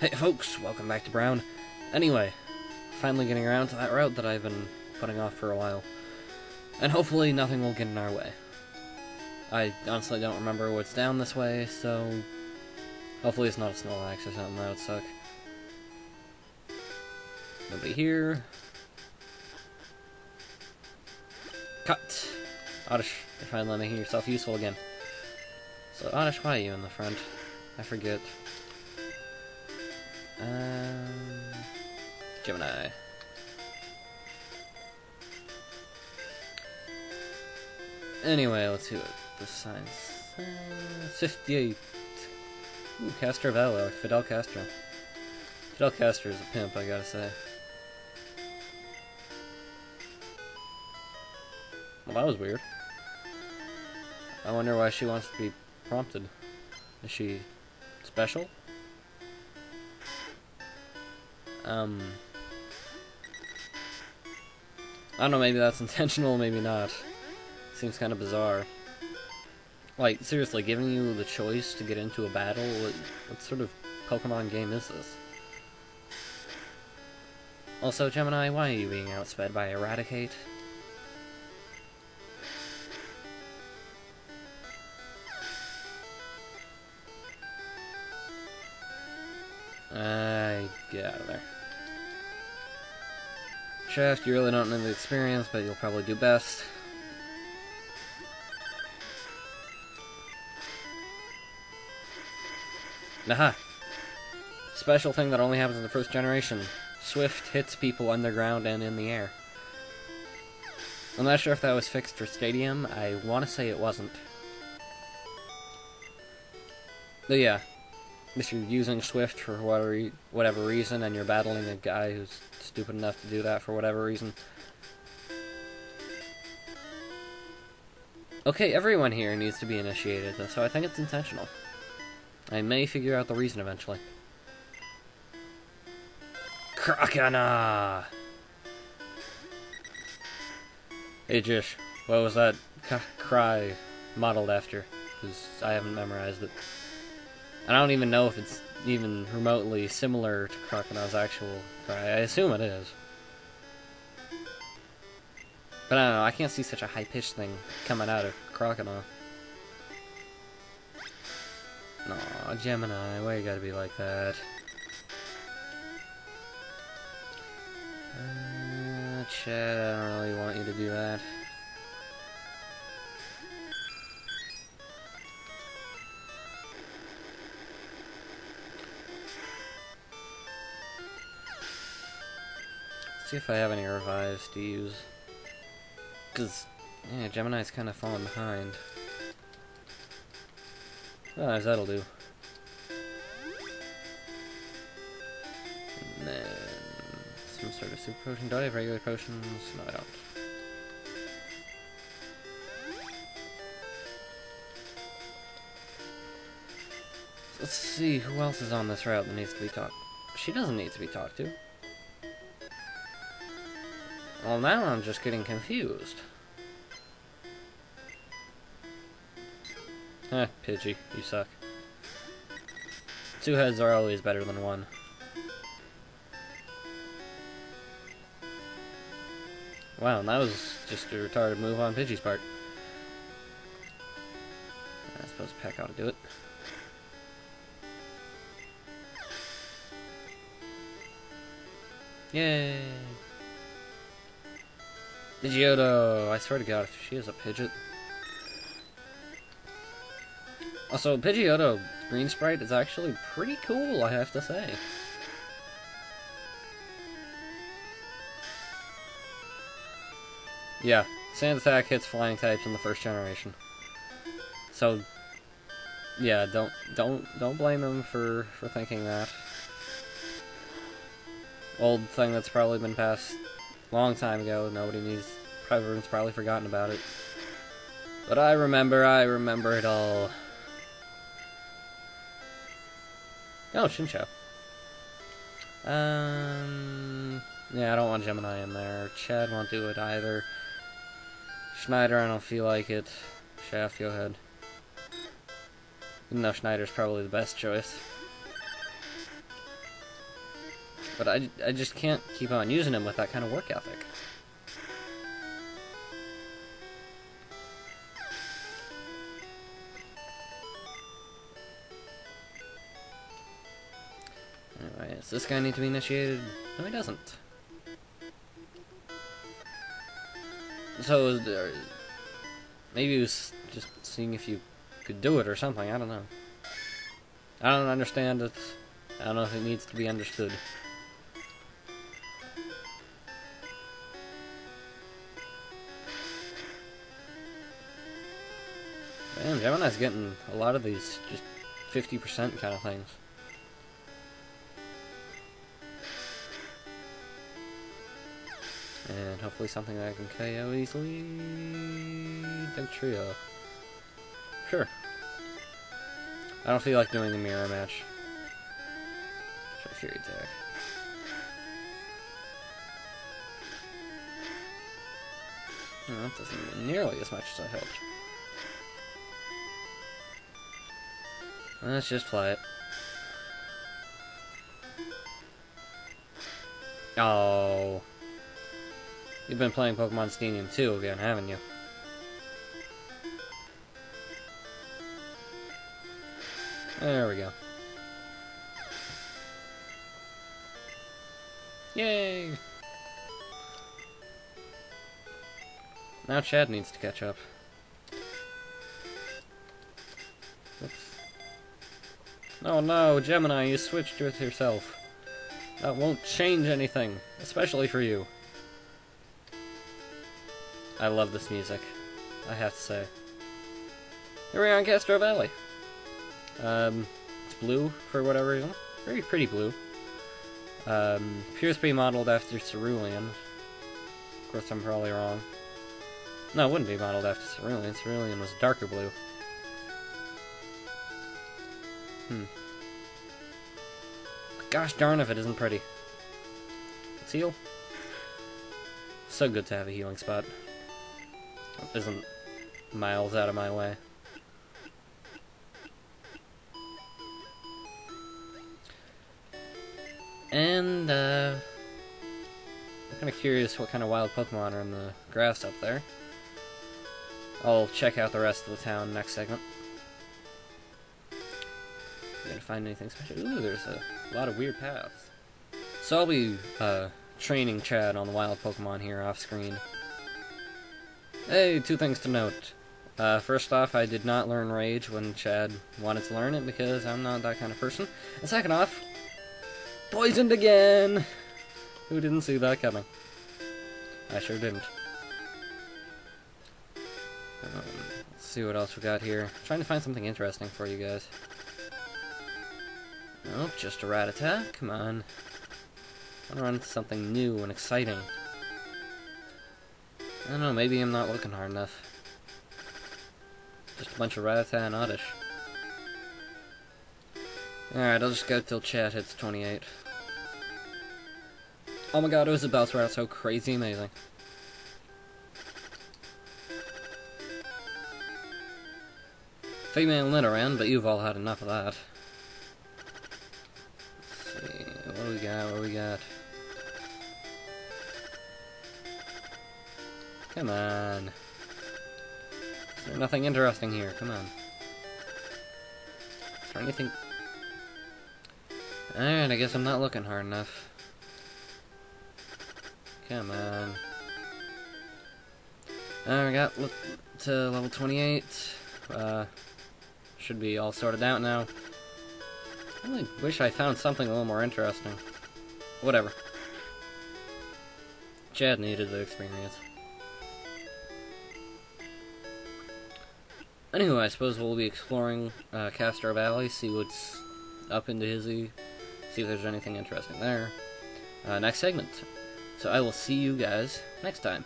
Hey folks, welcome back to Brown. Anyway, finally getting around to that route that I've been putting off for a while. And hopefully nothing will get in our way. I honestly don't remember what's down this way, so hopefully it's not a Snorlax or something, that would suck. Nobody here. Cut! Oddish, you're finally making yourself useful again. So, Oddish, why are you in the front? I forget. Gemini. Anyway, let's see what the sign says. 58. Ooh, Castro Valley, Fidel Castro. Fidel Castro is a pimp, I gotta say. Well, that was weird. I wonder why she wants to be prompted. Is she special? Um, I don't know, maybe that's intentional, maybe not. Seems kind of bizarre. Like, seriously, giving you the choice to get into a battle, what, what sort of Pokemon game is this? Also, Gemini, why are you being outsped by a Raticate? I get out of there. Shaft, you really don't know the experience, but you'll probably do best. Aha! Special thing that only happens in the first generation. Swift hits people underground and in the air. I'm not sure if that was fixed for Stadium. I want to say it wasn't. But yeah, if you're using Swift for whatever, whatever reason and you're battling a guy who's stupid enough to do that for whatever reason. Okay, everyone here needs to be initiated, so I think it's intentional. I may figure out the reason eventually. Krakana! Hey Jish, what was that cry modeled after? Because I haven't memorized it. I don't even know if it's even remotely similar to Crocodile's actual cry. I assume it is. But I don't know, I can't see such a high-pitched thing coming out of Crocodile. Aw, Gemini, why you gotta be like that? Uh, Chad, I don't really want you to do that. See if I have any revives to use. Because, yeah, Gemini's kind of falling behind. Oh, that'll do. And then, some sort of super potion. Do I have regular potions? No, I don't. Let's see, who else is on this route that needs to be talked She doesn't need to be talked to. Well, now I'm just getting confused. Eh, Pidgey, you suck. Two heads are always better than one. Wow, that was just a retarded move on Pidgey's part. I suppose Peck ought to do it. Yay! Pidgeotto! I swear to god, if she is a Pidgeot. Also, Pidgeotto Green Sprite is actually pretty cool, I have to say. Yeah, Sand Attack hits flying types in the first generation. So, yeah, don't don't don't blame him for for thinking that. Old thing that's probably been passed Long time ago. Nobody needs. Everyone's probably forgotten about it. But I remember. I remember it all. Oh, Shincho. Um. Yeah, I don't want Gemini in there. Chad won't do it either. Schneider, I don't feel like it. Shaft, go ahead. Even though Schneider's probably the best choice. But I, I just can't keep on using him with that kind of work ethic. Anyway, does this guy need to be initiated? No, he doesn't. So, is there, maybe he was just seeing if you could do it or something, I don't know. I don't understand it. I don't know if it needs to be understood. Damn, Gemini's getting a lot of these just 50% kind of things. And hopefully something that I can KO easily. Dugtrio. Sure. I don't feel like doing a mirror match. Fury attack. No, that doesn't do nearly as much as I hoped. Let's just play it. Oh. You've been playing Pokemon Stadium 2 again, haven't you? There we go. Yay! Now Chad needs to catch up. Oh no, Gemini, you switched with yourself. That won't change anything, especially for you. I love this music, I have to say. Here we are in Castro Valley. Um, it's blue for whatever reason. Very pretty blue. Um, appears to be modeled after Cerulean. Of course, I'm probably wrong. No, it wouldn't be modeled after Cerulean. Cerulean was darker blue. Hmm. Gosh darn if it isn't pretty. Let's heal. So good to have a healing spot. It isn't miles out of my way. And, uh... I'm kind of curious what kind of wild Pokemon are in the grass up there. I'll check out the rest of the town next segment. Gonna find anything special. Ooh, there's a lot of weird paths. So I'll be, uh, training Chad on the wild Pokemon here off screen. Hey, two things to note. Uh, first off, I did not learn Rage when Chad wanted to learn it because I'm not that kind of person. And second off, Poisoned again! Who didn't see that coming? I sure didn't. Um, let's see what else we got here. I'm trying to find something interesting for you guys. Nope, just a Rattata. Come on. I want to run into something new and exciting. I don't know, maybe I'm not looking hard enough. Just a bunch of Rattata and Oddish. Alright, I'll just go till Chad hits 28. Oh my god, it was about to so crazy amazing. Female Nidoran, but you've all had enough of that. What we got, what we got? Come on. Is there nothing interesting here? Come on. Is there anything Alright, I guess I'm not looking hard enough. Come on. Alright, we got to level 28. Uh, should be all sorted out now. I really wish I found something a little more interesting. Whatever. Chad needed the experience. Anyway, I suppose we'll be exploring uh, Castro Valley, see what's up into Hizzy, see if there's anything interesting there. Uh, next segment. So I will see you guys next time.